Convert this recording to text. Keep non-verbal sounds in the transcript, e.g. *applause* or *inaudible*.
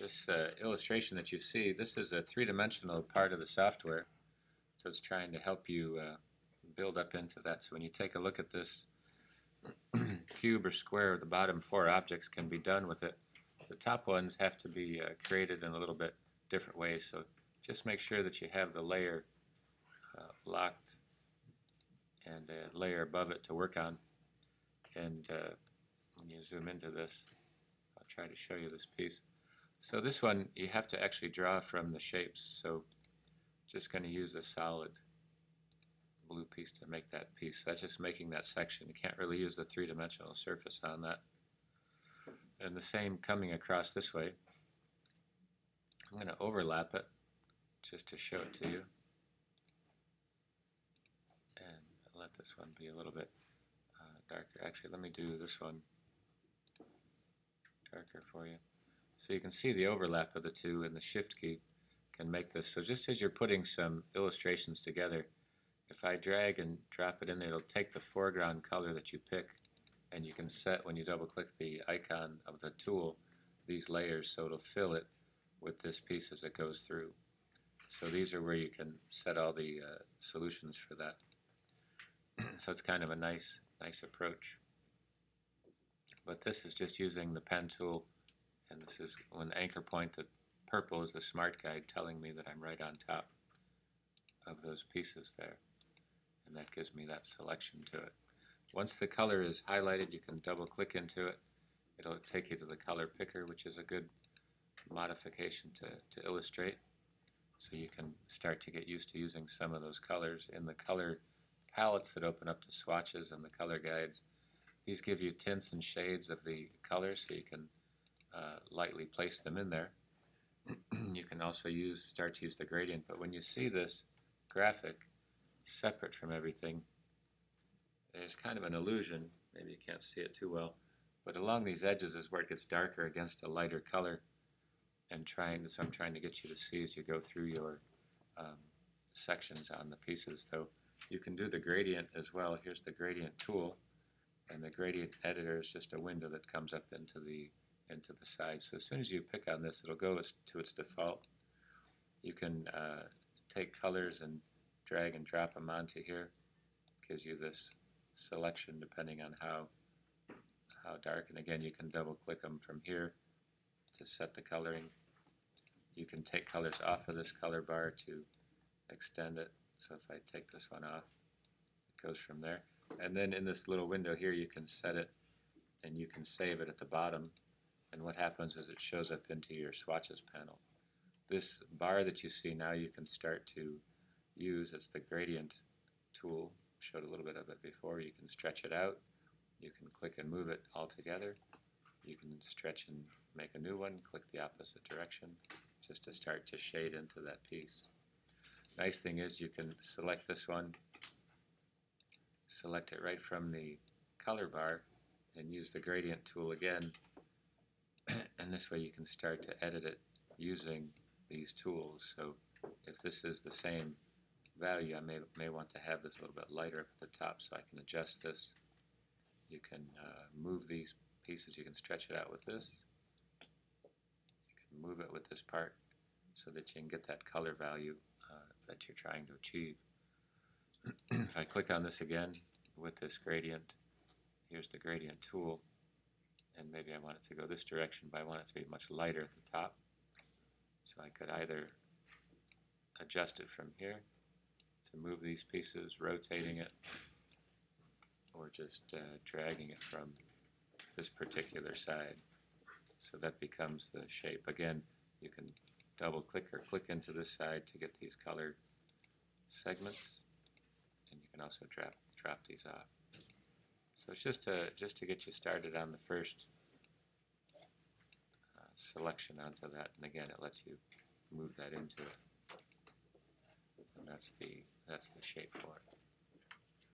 This uh, illustration that you see, this is a three-dimensional part of the software. So it's trying to help you uh, build up into that. So when you take a look at this *clears throat* cube or square, the bottom four objects can be done with it. The top ones have to be uh, created in a little bit different ways. So just make sure that you have the layer uh, locked and a layer above it to work on. And uh, when you zoom into this, I'll try to show you this piece. So this one, you have to actually draw from the shapes. So just going to use a solid blue piece to make that piece. That's just making that section. You can't really use the three-dimensional surface on that. And the same coming across this way. I'm going to overlap it just to show it to you. And let this one be a little bit uh, darker. Actually, let me do this one darker for you. So you can see the overlap of the two and the shift key can make this. So just as you're putting some illustrations together, if I drag and drop it in there, it'll take the foreground color that you pick and you can set when you double click the icon of the tool these layers so it'll fill it with this piece as it goes through. So these are where you can set all the uh, solutions for that. *clears throat* so it's kind of a nice nice approach. But this is just using the pen tool this is when the anchor point, the purple is the smart guide telling me that I'm right on top of those pieces there. And that gives me that selection to it. Once the color is highlighted, you can double click into it. It'll take you to the color picker, which is a good modification to, to illustrate. So you can start to get used to using some of those colors in the color palettes that open up to swatches and the color guides. These give you tints and shades of the colors so you can uh, lightly place them in there. *clears throat* you can also use start to use the gradient, but when you see this graphic separate from everything, there's kind of an illusion, maybe you can't see it too well, but along these edges is where it gets darker against a lighter color. And trying so I'm trying to get you to see as you go through your um, sections on the pieces. Though you can do the gradient as well. Here's the gradient tool, and the gradient editor is just a window that comes up into the into the side. So as soon as you pick on this, it'll go to its default. You can uh, take colors and drag and drop them onto here. Gives you this selection depending on how how dark. And again, you can double click them from here to set the coloring. You can take colors off of this color bar to extend it. So if I take this one off, it goes from there. And then in this little window here, you can set it and you can save it at the bottom and what happens is it shows up into your swatches panel. This bar that you see now you can start to use as the gradient tool. Showed a little bit of it before. You can stretch it out. You can click and move it all together. You can stretch and make a new one, click the opposite direction, just to start to shade into that piece. Nice thing is you can select this one, select it right from the color bar, and use the gradient tool again and this way you can start to edit it using these tools. So if this is the same value, I may, may want to have this a little bit lighter up at the top so I can adjust this. You can uh, move these pieces, you can stretch it out with this. You can move it with this part so that you can get that color value uh, that you're trying to achieve. if I click on this again with this gradient, here's the gradient tool and maybe I want it to go this direction, but I want it to be much lighter at the top. So I could either adjust it from here to move these pieces, rotating it, or just uh, dragging it from this particular side. So that becomes the shape. Again, you can double click or click into this side to get these colored segments, and you can also drop, drop these off. So it's just to, just to get you started on the first uh, selection onto that. And again, it lets you move that into it. And that's the, that's the shape for it.